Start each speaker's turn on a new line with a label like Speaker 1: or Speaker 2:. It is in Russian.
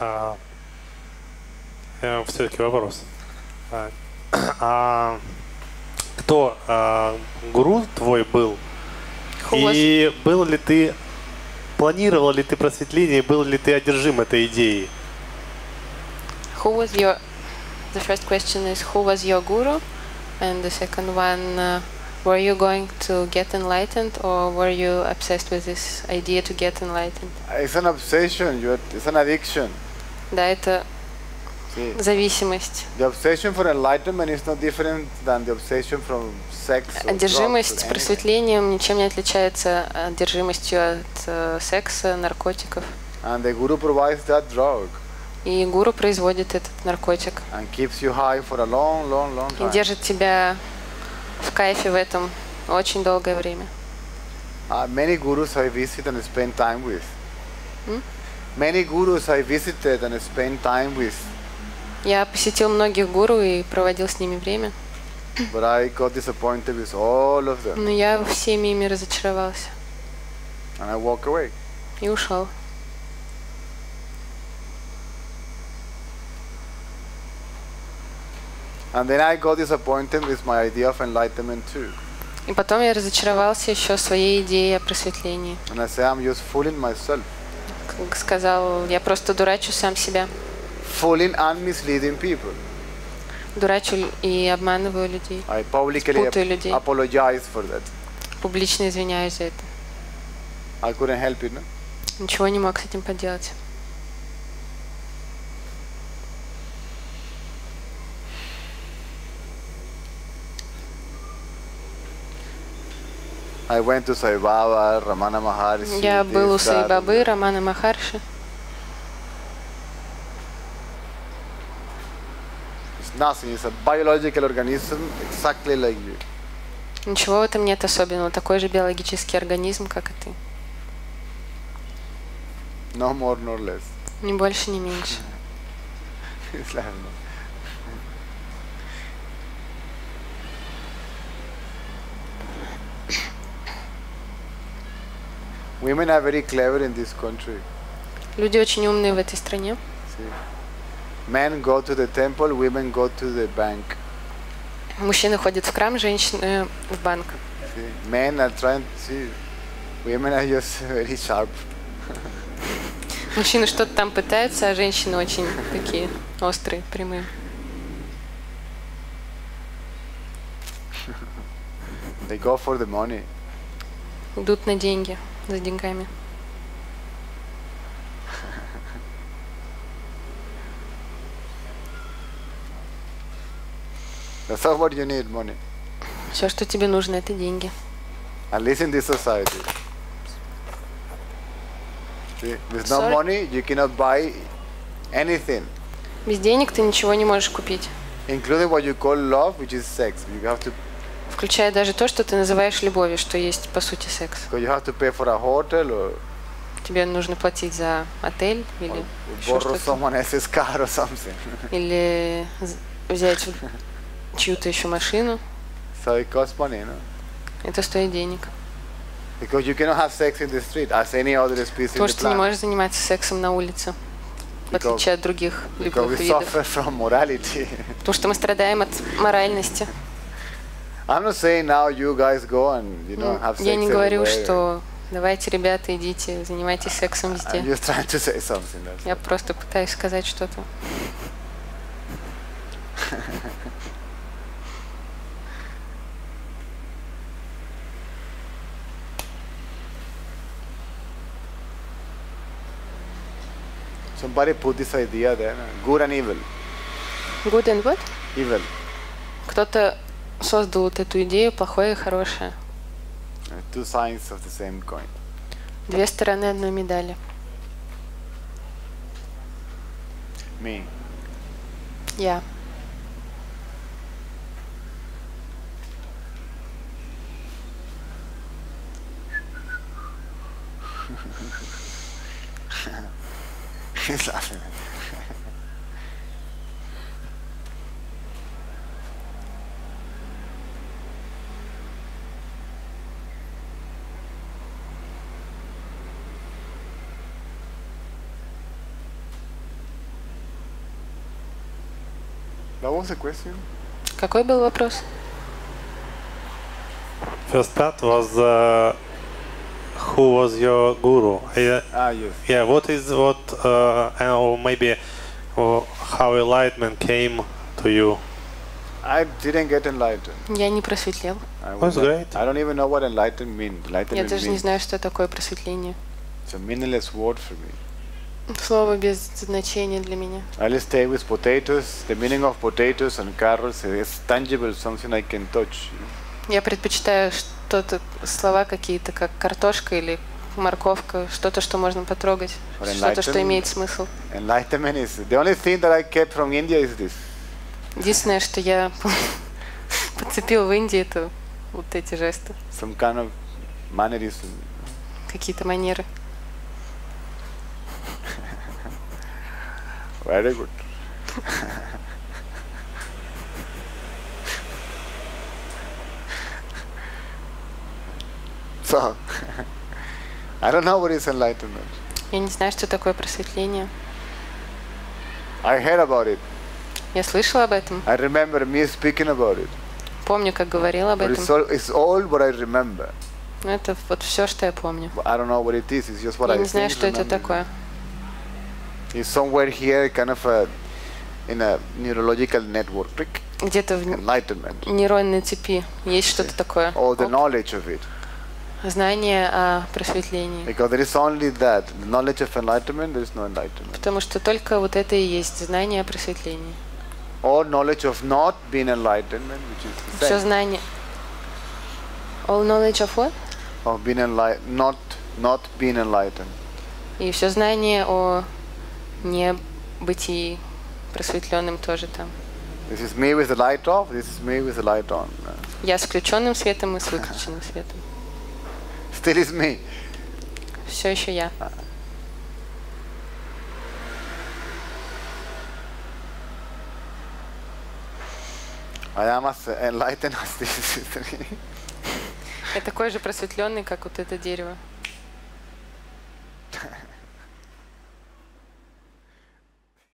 Speaker 1: А, все-таки вопрос. А, а, кто а, гуру твой был?
Speaker 2: Was-
Speaker 1: И был ли ты, планировал ли ты просветление, был ли ты одержим этой идеей?
Speaker 2: Who was your? The first question is who was your guru, and the second one, uh, were you going to get enlightened, or were you obsessed with this idea to get enlightened?
Speaker 3: It's an obsession. You are, it's an addiction.
Speaker 2: Да, это
Speaker 3: See,
Speaker 2: зависимость.
Speaker 3: the obsession for enlightenment is no different than the obsession from sex. Or
Speaker 2: Одержимость просветлением ничем не отличается одержимостью от э, секса, наркотиков.
Speaker 3: And the guru provides that drug
Speaker 2: И гуру производит этот наркотик
Speaker 3: and keeps you high for a long, long, long
Speaker 2: и
Speaker 3: time.
Speaker 2: держит тебя в кайфе в этом очень долгое время.
Speaker 3: Uh, many gurus I visit and spend time with.
Speaker 2: Hmm?
Speaker 3: Many gurus I visited and spent time with,
Speaker 2: Я посетил многих гуру и проводил с ними время,
Speaker 3: but I got disappointed with all of them,
Speaker 2: но я всеми ими разочаровался
Speaker 3: and I walk away.
Speaker 2: и ушел.
Speaker 3: And then I got disappointed with my idea of enlightenment too.
Speaker 2: И потом я разочаровался еще своей идеей о просветлении.
Speaker 3: And I say I'm just fooling myself,
Speaker 2: Как сказал, я просто дурачу сам себя.
Speaker 3: fooling and misleading people.
Speaker 2: Дурачу и обманываю людей.
Speaker 3: I publicly
Speaker 2: Спутаю людей.
Speaker 3: apologize for that.
Speaker 2: Публично извиняюсь за это.
Speaker 3: I couldn't help it. No?
Speaker 2: Ничего не мог с этим поделать.
Speaker 3: I went to Sai Baba, Ramana Maharshi.
Speaker 2: Я был у
Speaker 3: and
Speaker 2: Саибабы, Романа Махарши.
Speaker 3: It's nothing. It's a biological organism exactly like you.
Speaker 2: Ничего в этом нет особенного. Такой же биологический организм, как и ты.
Speaker 3: No more nor less.
Speaker 2: Ни больше, ни меньше.
Speaker 3: It's like, no. Women are very clever in this country.
Speaker 2: Люди очень умные в этой стране.
Speaker 3: See. Men go to the temple, women go to the bank.
Speaker 2: Мужчины ходят в храм, женщины в банк.
Speaker 3: See. Men are trying to see. Women are just very sharp.
Speaker 2: Мужчины что-то там пытаются, а женщины очень такие острые, прямые.
Speaker 3: They go for the money.
Speaker 2: Идут на деньги, за деньгами.
Speaker 3: That's what you need, money.
Speaker 2: Все, что тебе нужно, это деньги.
Speaker 3: At least in this society. See, with no money, you cannot buy anything,
Speaker 2: Без денег ты ничего не можешь купить.
Speaker 3: including what you call love, which is sex. You have to,
Speaker 2: Включая даже то, что ты называешь любовью, что есть по сути секс.
Speaker 3: you have to pay for a hotel or,
Speaker 2: Тебе нужно платить за отель или
Speaker 3: borrow
Speaker 2: что-то.
Speaker 3: someone else's car or something.
Speaker 2: Или взять чью-то еще машину.
Speaker 3: so it costs money, no?
Speaker 2: Это стоит денег.
Speaker 3: Because you cannot have sex in the street as any other species
Speaker 2: Потому что ты не можешь заниматься сексом на улице, в отличие от других любых видов. Потому что мы страдаем от моральности. Я не говорю, что давайте, ребята, идите, занимайтесь сексом везде. Я просто пытаюсь сказать что-то.
Speaker 3: Somebody put this idea there. Good and evil.
Speaker 2: Good and what?
Speaker 3: Evil.
Speaker 2: Кто-то создал вот эту идею, плохое и хорошее.
Speaker 3: Two sides of the same coin.
Speaker 2: Две стороны одной медали.
Speaker 3: Me.
Speaker 2: Я.
Speaker 3: He's laughing.
Speaker 2: Какой был вопрос?
Speaker 1: First part was uh, who was your guru? Yeah,
Speaker 3: Ah, yes.
Speaker 1: yeah. What is what? Uh, or maybe uh, how enlightenment came to you?
Speaker 3: I didn't get enlightened.
Speaker 2: Я не просветлел.
Speaker 3: I,
Speaker 1: great.
Speaker 3: I don't even know what enlightenment means.
Speaker 2: Я
Speaker 3: Enlightenment
Speaker 2: даже не знаю, что такое просветление.
Speaker 3: it's a meaningless word for me.
Speaker 2: Слово без значения для меня.
Speaker 3: I'll stay with potatoes. The meaning of potatoes and carrots is tangible, something I can touch.
Speaker 2: Я предпочитаю что-то, слова какие-то, как картошка или морковка, что-то, что можно потрогать, что-то, что имеет смысл.
Speaker 3: Enlightenment is the only thing that I kept from India is this.
Speaker 2: Единственное, что я подцепил в Индии, это вот эти жесты,
Speaker 3: Some kind of mannerism.
Speaker 2: какие-то манеры.
Speaker 3: Very good. so, I don't know what is enlightenment.
Speaker 2: Я не знаю, что такое просветление.
Speaker 3: I heard about it.
Speaker 2: Я слышала об этом,
Speaker 3: I remember me speaking about it.
Speaker 2: помню, как говорила об этом.
Speaker 3: it's all, it's all what I remember.
Speaker 2: Это вот все, что я помню.
Speaker 3: I don't know what it is. It's just what
Speaker 2: Я
Speaker 3: I
Speaker 2: не знаю, что это
Speaker 3: remember.
Speaker 2: такое.
Speaker 3: It's somewhere here, kind of a, in a neurological network.
Speaker 2: Где-то в нейронной цепи есть что-то такое.
Speaker 3: All the knowledge of it.
Speaker 2: Знание о просветлении.
Speaker 3: Because there is only that. The knowledge of enlightenment, there is no enlightenment.
Speaker 2: Потому что только вот это и есть знание о просветлении.
Speaker 3: Or knowledge of not being enlightenment, which is the
Speaker 2: Все знание. All knowledge of what?
Speaker 3: Of being enlightened, not, not being enlightened.
Speaker 2: И все знание о не бытии просветленным тоже там.
Speaker 3: This is me with the light off, this is me with the light on.
Speaker 2: Я с включенным светом и с выключенным светом.
Speaker 3: Still is me.
Speaker 2: Все еще я.
Speaker 3: Tree.
Speaker 2: Я такой же просветленный, как вот это дерево.